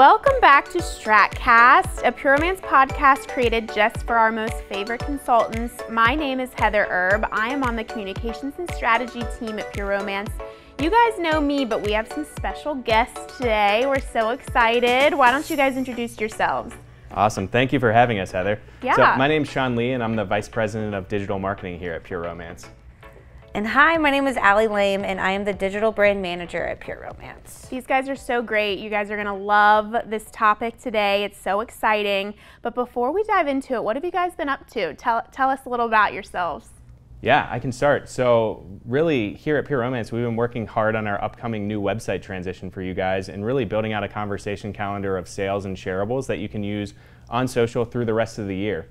Welcome back to Stratcast, a Pure Romance podcast created just for our most favorite consultants. My name is Heather Erb. I am on the communications and strategy team at Pure Romance. You guys know me, but we have some special guests today. We're so excited. Why don't you guys introduce yourselves? Awesome. Thank you for having us, Heather. Yeah. So my name's Sean Lee, and I'm the Vice President of Digital Marketing here at Pure Romance. And hi, my name is Allie Lame, and I am the Digital Brand Manager at Pure Romance. These guys are so great. You guys are going to love this topic today. It's so exciting. But before we dive into it, what have you guys been up to? Tell, tell us a little about yourselves. Yeah, I can start. So, really, here at Pure Romance, we've been working hard on our upcoming new website transition for you guys and really building out a conversation calendar of sales and shareables that you can use on social through the rest of the year.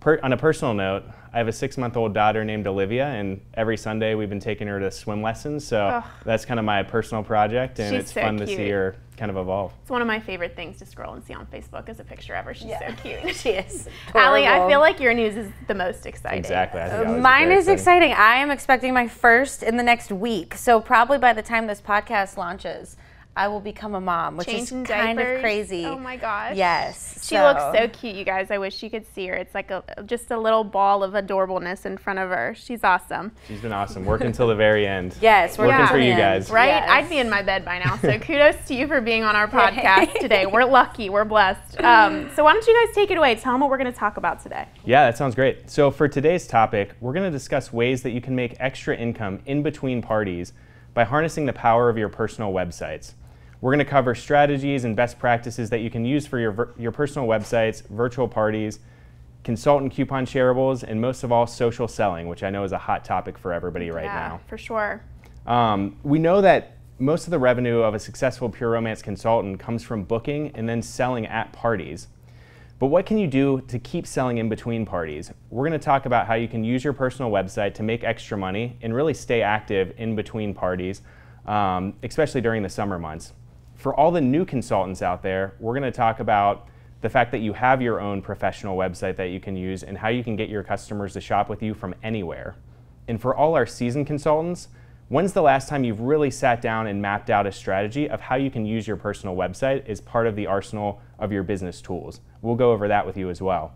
Per, on a personal note, I have a six month old daughter named Olivia, and every Sunday we've been taking her to swim lessons. So that's kind of my personal project, and She's it's so fun cute. to see her kind of evolve. It's one of my favorite things to scroll and see on Facebook as a picture of her. She's so cute. She is. Allie, I feel like your news is the most exciting. Exactly. I think that was Mine very is exciting. I am expecting my first in the next week. So probably by the time this podcast launches, I will become a mom, which Changing is kind diapers. of crazy. Oh my gosh. Yes. She looks so cute, you guys. I wish you could see her. It's like a just a little ball of adorableness in front of her. She's awesome. She's been awesome, working till the very end. Yes, we're Working Yeah. for you guys. Right? Yes. I'd be in my bed by now. So kudos to you for being on our podcast today. We're lucky. We're blessed. Um, so why don't you guys take it away? Tell them what we're going to talk about today. Yeah, that sounds great. So, for today's topic, we're going to discuss ways that you can make extra income in between parties by harnessing the power of your personal websites. We're going to cover strategies and best practices that you can use for your, your personal websites, virtual parties, consultant coupon shareables, and most of all, social selling, which I know is a hot topic for everybody right now. yeah, now. for sure. Um, we know that most of the revenue of a successful pure romance consultant comes from booking and then selling at parties. But what can you do to keep selling in between parties? We're going to talk about how you can use your personal website to make extra money and really stay active in between parties, um, especially during the summer months. For all the new consultants out there, we're going to talk about the fact that you have your own professional website that you can use and how you can get your customers to shop with you from anywhere. And for all our seasoned consultants, when's the last time you've really sat down and mapped out a strategy of how you can use your personal website as part of the arsenal of your business tools? We'll go over that with you as well.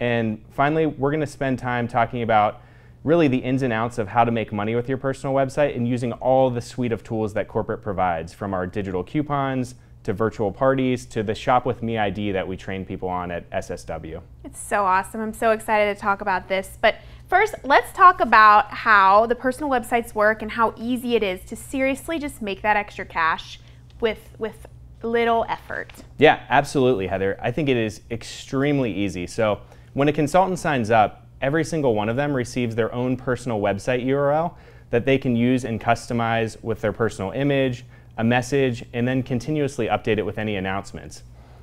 And finally, we're going to spend time talking about really the ins and outs of how to make money with your personal website and using all the suite of tools that corporate provides from our digital coupons to virtual parties to the Shop with Me ID that we train people on at SSW. It's so awesome. I'm so excited to talk about this. But first, let's talk about how the personal websites work and how easy it is to seriously just make that extra cash with with little effort. Yeah, absolutely, Heather. I think it is extremely easy. So, when a consultant signs up, every single one of them receives their own personal website URL that they can use and customize with their personal image, a message, and then continuously update it with any announcements.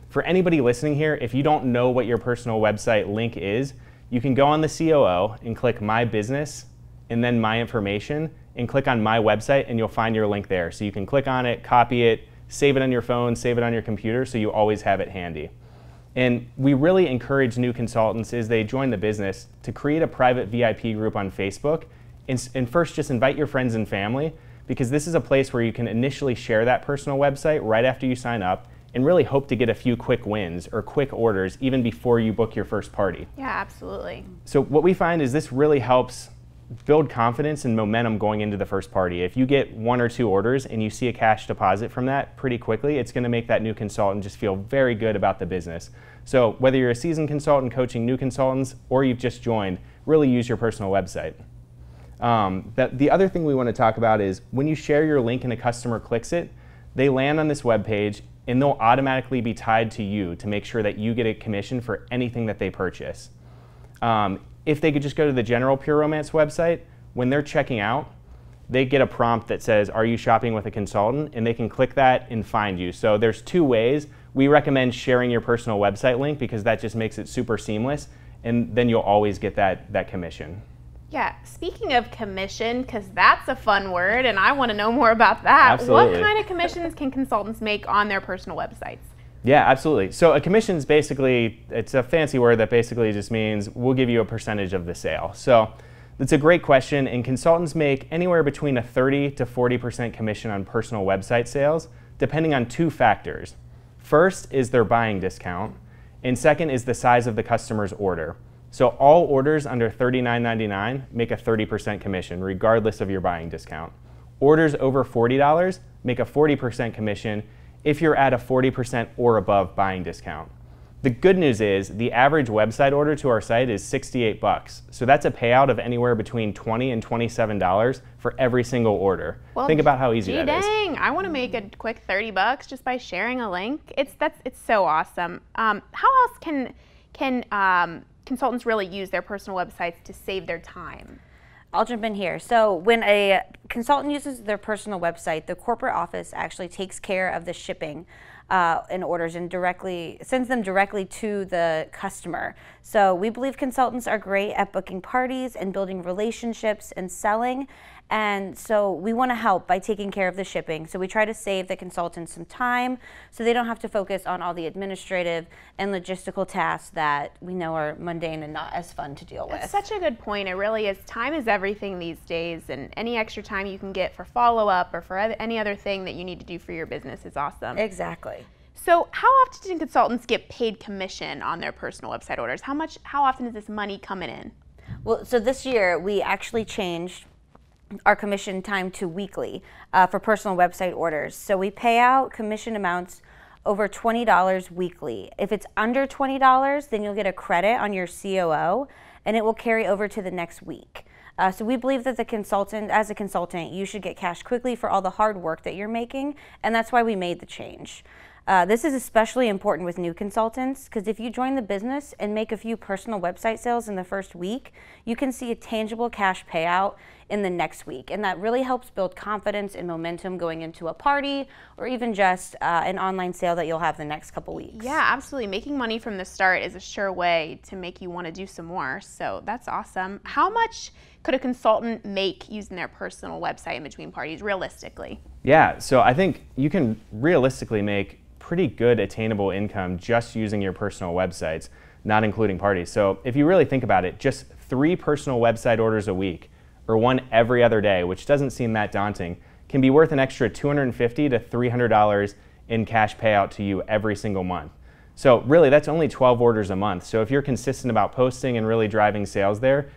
For anybody listening here, if you don't know what your personal website link is, you can go on the COO and click My Business and then My Information and click on My Website and you'll find your link there. So you can click on it, copy it, save it on your phone, save it on your computer so you always have it handy. And we really encourage new consultants as they join the business to create a private VIP group on Facebook and, and first just invite your friends and family because this is a place where you can initially share that personal website right after you sign up and really hope to get a few quick wins or quick orders even before you book your first party. Yeah, absolutely. So what we find is this really helps build confidence and momentum going into the first party. If you get one or two orders and you see a cash deposit from that pretty quickly, it's going to make that new consultant just feel very good about the business. So whether you're a seasoned consultant coaching new consultants or you've just joined, really use your personal website. Um, the other thing we want to talk about is when you share your link and a customer clicks it, they land on this web page and they'll automatically be tied to you to make sure that you get a commission for anything that they purchase. Um, if they could just go to the general Pure Romance website, when they're checking out, they get a prompt that says, Are you shopping with a consultant? And they can click that and find you. So there's two ways. We recommend sharing your personal website link because that just makes it super seamless, and then you'll always get that, that commission. Yeah, speaking of commission, because that's a fun word and I want to know more about that. Absolutely. What kind of commissions can consultants make on their personal websites? Yeah, absolutely. So a commission is basically it's a fancy word that basically just means we'll give you a percentage of the sale. So that's a great question, and consultants make anywhere between a 30 to 40 percent commission on personal website sales, depending on two factors. First is their buying discount, and second is the size of the customer's order. So all orders under $39.99 make a 30% commission, regardless of your buying discount. Orders over $40 make a 40% commission if you're at a 40% or above buying discount. The good news is the average website order to our site is 68 bucks. So that's a payout of anywhere between 20 and 27 dollars for every single order. Well, Think about how easy gee that is. dang, I want to make a quick 30 bucks just by sharing a link. It's that's it's so awesome. Um, how else can can um, consultants really use their personal websites to save their time? I'll jump in here. So, when a consultant uses their personal website, the corporate office actually takes care of the shipping uh, and orders and directly sends them directly to the customer. So, we believe consultants are great at booking parties and building relationships and selling. And so we want to help by taking care of the shipping. So we try to save the consultants some time so they don't have to focus on all the administrative and logistical tasks that we know are mundane and not as fun to deal with. That's such a good point. It really is. Time is everything these days, and any extra time you can get for follow up or for any other thing that you need to do for your business is awesome. Exactly. So, how often do consultants get paid commission on their personal website orders? How much? How often is this money coming in? Well, so this year we actually changed our commission time to weekly uh, for personal website orders. So we pay out commission amounts over $20 weekly. If it's under $20, then you'll get a credit on your COO and it will carry over to the next week. Uh, so we believe that the consultant, as a consultant, you should get cash quickly for all the hard work that you're making, and that's why we made the change. Uh, this is especially important with new consultants because if you join the business and make a few personal website sales in the first week, you can see a tangible cash payout in the next week. And that really helps build confidence and momentum going into a party or even just uh, an online sale that you'll have the next couple weeks. Yeah, absolutely. Making money from the start is a sure way to make you want to do some more. So that's awesome. How much could a consultant make using their personal website in between parties realistically? Yeah, so I think you can realistically make pretty good attainable income just using your personal websites, not including parties. So if you really think about it, just three personal website orders a week or one every other day, which doesn't seem that daunting, can be worth an extra $250 to $300 in cash payout to you every single month. So really, that's only 12 orders a month. So if you're consistent about posting and really driving sales there,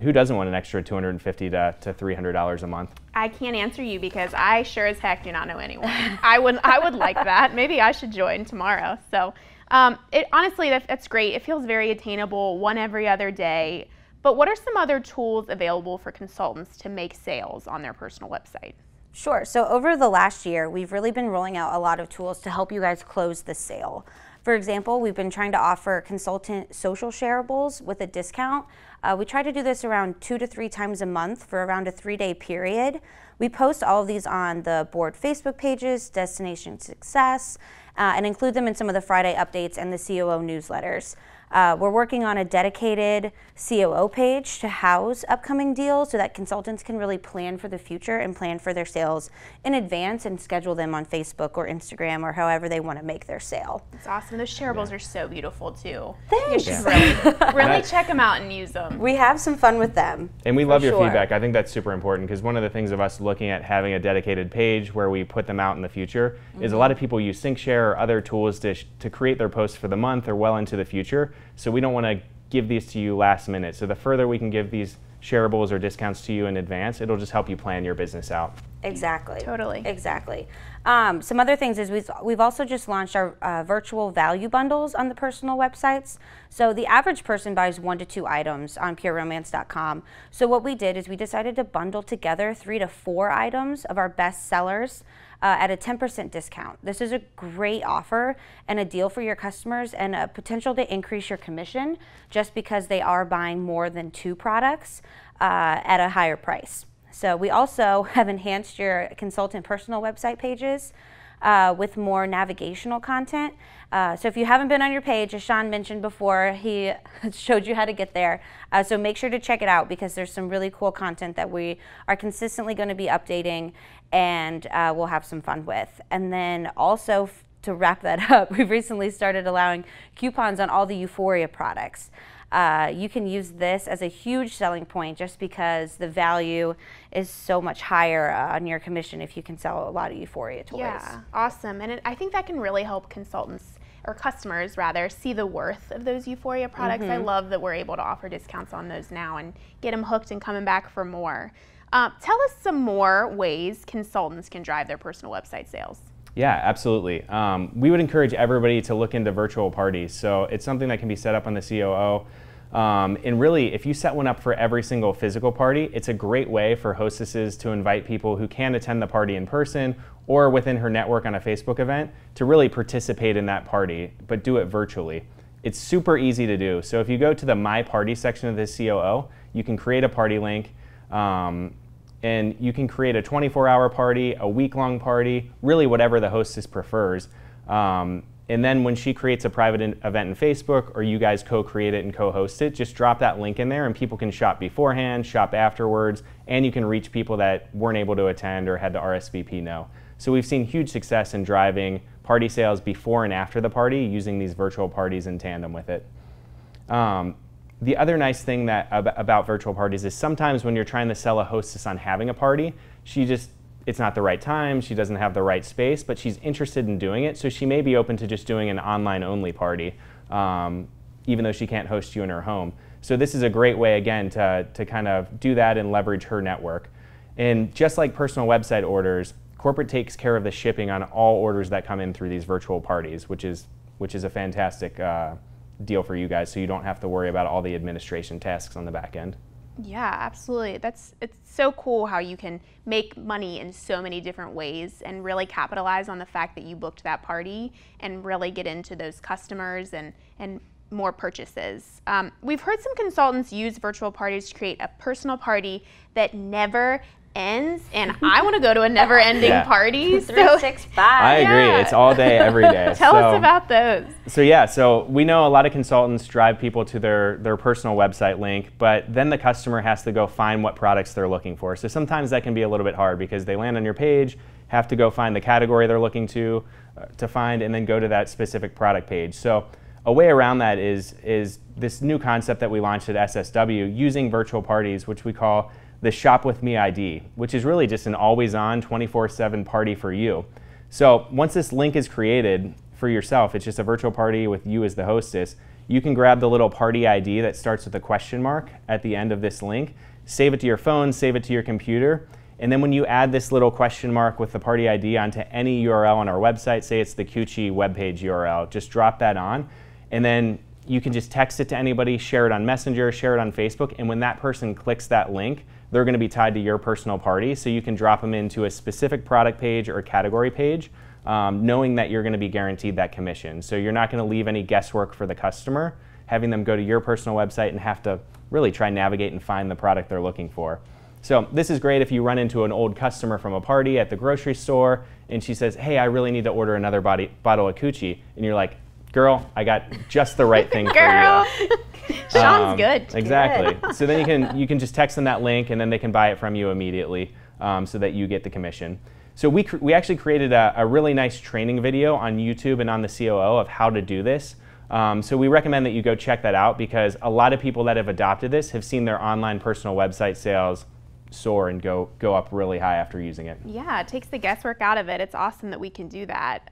who doesn't want an extra 250 to, to $300 a month? I can't answer you because I sure as heck do not know anyone. I would I would like that. Maybe I should join tomorrow. So um, it honestly that, that's great. It feels very attainable, one every other day. But what are some other tools available for consultants to make sales on their personal website? Sure. So over the last year, we've really been rolling out a lot of tools to help you guys close the sale. For example, we've been trying to offer consultant social shareables with a discount. Uh, we try to do this around two to three times a month for around a three day period. We post all of these on the board Facebook pages, Destination Success, uh, and include them in some of the Friday updates and the COO newsletters. Uh, we're working on a dedicated COO page to house upcoming deals so that consultants can really plan for the future and plan for their sales in advance and schedule them on Facebook or Instagram or however they want to make their sale. It's awesome. Those shareables are so beautiful too. Thanks. You should really, really check them out and use them. We have some fun with them. And we love your sure. feedback. I think that's super important because one of the things of us looking at having a dedicated page where we put them out in the future mm-hmm. is a lot of people use SyncShare or other tools to, sh- to create their posts for the month or well into the future. So we don't want to give these to you last minute. So the further we can give these shareables or discounts to you in advance, it'll just help you plan your business out. Exactly. Totally. Exactly. Um, some other things is we've, we've also just launched our uh, virtual value bundles on the personal websites. So the average person buys one to two items on pureromance.com. So what we did is we decided to bundle together three to four items of our best sellers uh, at a 10% discount. This is a great offer and a deal for your customers and a potential to increase your commission just because they are buying more than two products uh, at a higher price. So we also have enhanced your consultant personal website pages uh, with more navigational content. Uh, so if you haven't been on your page, as Sean mentioned before, he showed you how to get there. Uh, so make sure to check it out because there's some really cool content that we are consistently going to be updating and uh, we'll have some fun with. And then also to wrap that up, we've recently started allowing coupons on all the Euphoria products. Uh, you can use this as a huge selling point just because the value is so much higher uh, on your commission if you can sell a lot of Euphoria toys. Yeah, awesome. And it, I think that can really help consultants or customers rather see the worth of those Euphoria products. Mm-hmm. I love that we're able to offer discounts on those now and get them hooked and coming back for more. Uh, tell us some more ways consultants can drive their personal website sales. Yeah, absolutely. Um, we would encourage everybody to look into virtual parties. So it's something that can be set up on the COO. Um, and really, if you set one up for every single physical party, it's a great way for hostesses to invite people who can attend the party in person or within her network on a Facebook event to really participate in that party, but do it virtually. It's super easy to do. So if you go to the My Party section of the COO, you can create a party link. Um, and you can create a 24 hour party, a week long party, really whatever the hostess prefers. Um, and then when she creates a private in event in Facebook or you guys co create it and co host it, just drop that link in there and people can shop beforehand, shop afterwards, and you can reach people that weren't able to attend or had to RSVP no. So we've seen huge success in driving party sales before and after the party using these virtual parties in tandem with it. Um, the other nice thing that about virtual parties is sometimes when you're trying to sell a hostess on having a party, she just it's not the right time, she doesn't have the right space, but she's interested in doing it, so she may be open to just doing an online only party, um, even though she can't host you in her home. So this is a great way again to, to kind of do that and leverage her network. And just like personal website orders, corporate takes care of the shipping on all orders that come in through these virtual parties, which is which is a fantastic uh, deal for you guys so you don't have to worry about all the administration tasks on the back end. Yeah, absolutely. That's it's so cool how you can make money in so many different ways and really capitalize on the fact that you booked that party and really get into those customers and and more purchases. Um, we've heard some consultants use virtual parties to create a personal party that never ends, and I want to go to a never-ending yeah. party. So six five. I agree. Yeah. It's all day, every day. Tell so, us about those. So yeah, so we know a lot of consultants drive people to their their personal website link, but then the customer has to go find what products they're looking for. So sometimes that can be a little bit hard because they land on your page, have to go find the category they're looking to uh, to find, and then go to that specific product page. So a way around that is is this new concept that we launched at SSW using virtual parties, which we call the Shop With Me ID, which is really just an always on 24 7 party for you. So once this link is created for yourself, it's just a virtual party with you as the hostess. You can grab the little party ID that starts with a question mark at the end of this link, save it to your phone, save it to your computer, and then when you add this little question mark with the party ID onto any URL on our website, say it's the Coochy webpage URL, just drop that on, and then you can just text it to anybody, share it on Messenger, share it on Facebook, and when that person clicks that link, they're going to be tied to your personal party. So you can drop them into a specific product page or category page, um, knowing that you're going to be guaranteed that commission. So you're not going to leave any guesswork for the customer, having them go to your personal website and have to really try navigate and find the product they're looking for. So this is great if you run into an old customer from a party at the grocery store and she says, hey, I really need to order another body, bottle of Coochy. And you're like, girl, I got just the right thing for you. Sounds um, good. Exactly. Good. so then you can you can just text them that link, and then they can buy it from you immediately, um, so that you get the commission. So we we actually created a, a, really nice training video on YouTube and on the COO of how to do this. Um, so we recommend that you go check that out because a lot of people that have adopted this have seen their online personal website sales soar and go go up really high after using it. Yeah, it takes the guesswork out of it. It's awesome that we can do that.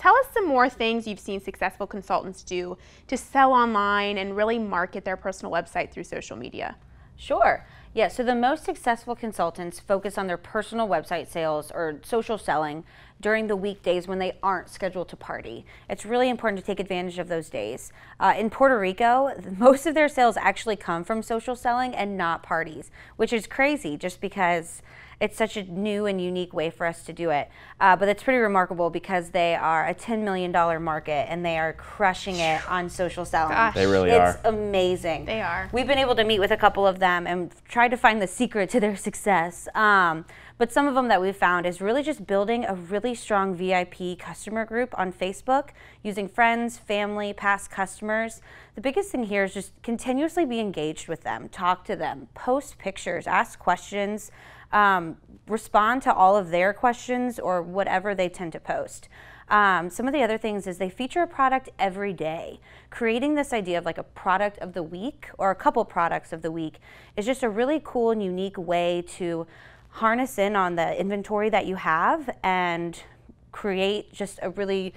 Tell us some more things you've seen successful consultants do to sell online and really market their personal website through social media. Sure. Yeah, so the most successful consultants focus on their personal website sales or social selling during the weekdays when they aren't scheduled to party. It's really important to take advantage of those days. Uh, in Puerto Rico, most of their sales actually come from social selling and not parties, which is crazy just because it's such a new and unique way for us to do it. Uh, but it's pretty remarkable because they are a $10 million market and they are crushing it on social selling. Gosh. They really it's are. It's amazing. They are. We've been able to meet with a couple of them and try to find the secret to their success. Um, but some of them that we've found is really just building a really strong VIP customer group on Facebook using friends, family, past customers. The biggest thing here is just continuously be engaged with them, talk to them, post pictures, ask questions um, respond to all of their questions or whatever they tend to post. Um, some of the other things is they feature a product every day. Creating this idea of like a product of the week or a couple products of the week is just a really cool and unique way to harness in on the inventory that you have and create just a really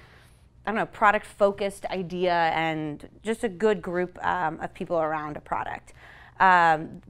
I don't know, product focused idea and just a good group um, of people around a product. Um,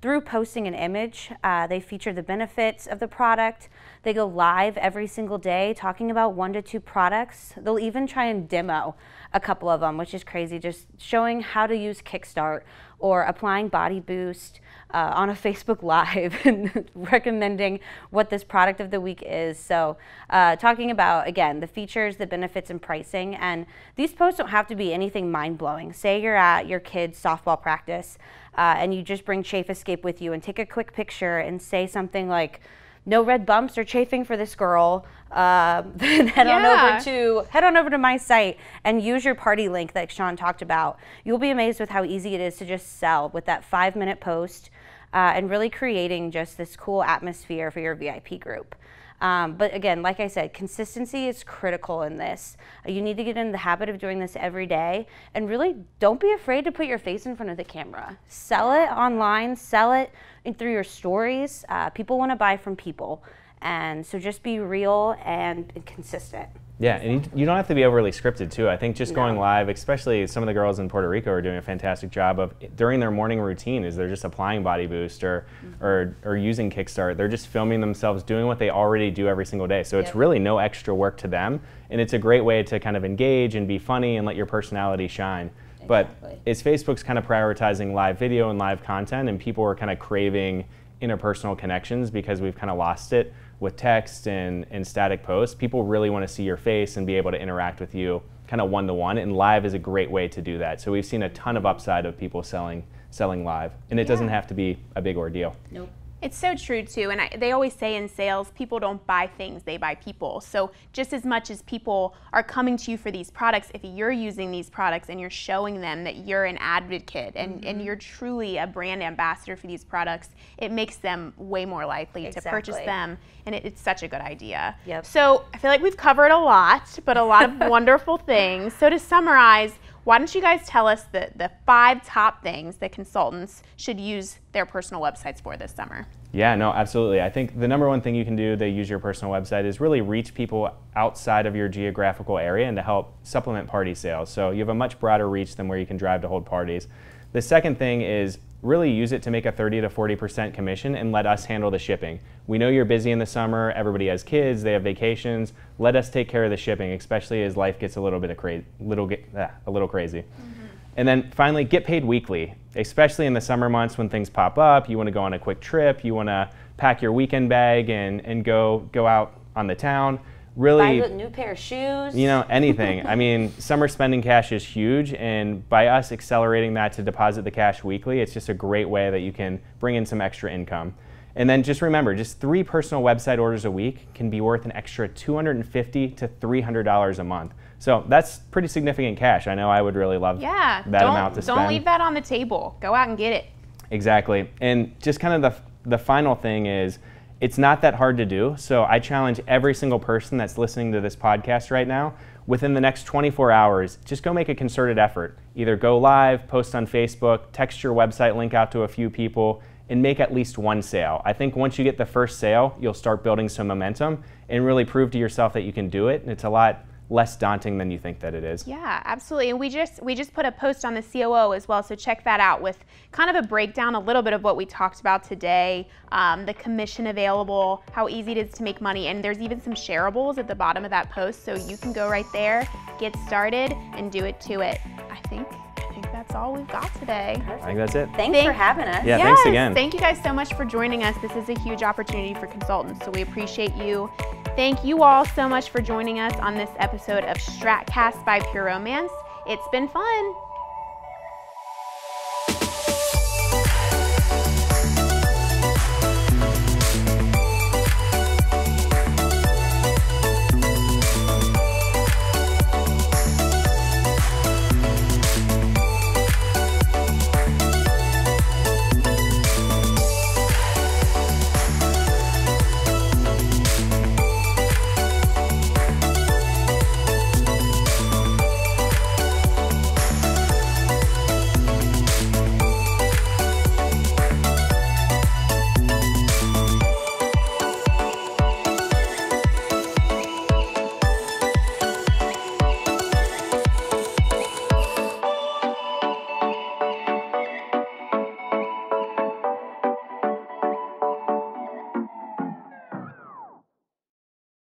through posting an image, uh, they feature the benefits of the product. They go live every single day talking about one to two products. They'll even try and demo a couple of them, which is crazy, just showing how to use Kickstart or applying Body Boost uh, on a Facebook Live and recommending what this product of the week is. So, uh, talking about again the features, the benefits, and pricing. And these posts don't have to be anything mind blowing. Say you're at your kid's softball practice uh, and you just bring Chafe Escape with you and take a quick picture and say something like, no red bumps or chafing for this girl, uh, then head yeah. on over to head on over to my site and use your party link that Sean talked about. You'll be amazed with how easy it is to just sell with that five minute post uh, and really creating just this cool atmosphere for your VIP group. Um, but again, like I said, consistency is critical in this. Uh, you need to get in the habit of doing this every day and really don't be afraid to put your face in front of the camera. Sell it online, sell it through your stories. Uh, people want to buy from people. And so just be real and, and consistent. Yeah, and you, you, don't have to be overly scripted too. I think just no. going live, especially some of the girls in Puerto Rico are doing a fantastic job of during their morning routine is they're just applying Body Boost or mm-hmm. or, or using Kickstart. They're just filming themselves doing what they already do every single day. So yep. it's really no extra work to them, and it's a great way to kind of engage and be funny and let your personality shine. Exactly. But it's Facebook's kind of prioritizing live video and live content, and people are kind of craving interpersonal connections because we've kind of lost it with text and, and static posts, people really want to see your face and be able to interact with you kind of one to one. And live is a great way to do that. So we've seen a ton of upside of people selling selling live, and it yeah. doesn't have to be a big ordeal. Nope. It's so true too, and I, they always say in sales, people don't buy things; they buy people. So just as much as people are coming to you for these products, if you're using these products and you're showing them that you're an advocate and, mm-hmm. and you're truly a brand ambassador for these products, it makes them way more likely exactly. to purchase them, and it, it's such a good idea. Yep. So I feel like we've covered a lot, but a lot of wonderful things. So to summarize why don't you guys tell us the, the five top things that consultants should use their personal websites for this summer? Yeah, no, absolutely. I think the number one thing you can do to use your personal website is really reach people outside of your geographical area and to help supplement party sales. So you have a much broader reach than where you can drive to hold parties. The second thing is really use it to make a 30 to 40% commission and let us handle the shipping. We know you're busy in the summer, everybody has kids, they have vacations. Let us take care of the shipping, especially as life gets a little bit of crazy, little ah, a little crazy. Mm-hmm. And then finally, get paid weekly, especially in the summer months when things pop up. You want to go on a quick trip, you want to pack your weekend bag and, and go go out on the town really buy a new pair of shoes. You know, anything. I mean, summer spending cash is huge, and by us accelerating that to deposit the cash weekly, it's just a great way that you can bring in some extra income. And then just remember, just three personal website orders a week can be worth an extra 250 to $300 a month. So that's pretty significant cash. I know I would really love yeah, that amount to spend. Don't leave that on the table. Go out and get it. Exactly. And just kind of the, the final thing is, it's not that hard to do. So I challenge every single person that's listening to this podcast right now within the next 24 hours, just go make a concerted effort. Either go live, post on Facebook, text your website link out to a few people, and make at least one sale. I think once you get the first sale, you'll start building some momentum and really prove to yourself that you can do it. And it's a lot less daunting than you think that it is. Yeah, absolutely. And we just we just put a post on the COO as well, so check that out with kind of a breakdown, a little bit of what we talked about today, um, the commission available, how easy it is to make money, and there's even some shareables at the bottom of that post, so you can go right there, get started, and do it to it. I think I think that's all we've got today. Perfect. I think that's it. Thanks Thank, for having us. Yeah, yes, thanks again. Thank you guys so much for joining us. This is a huge opportunity for consultants, so we appreciate you. Thank you all so much for joining us on this episode of Stratcast by Pure Romance. It's been fun.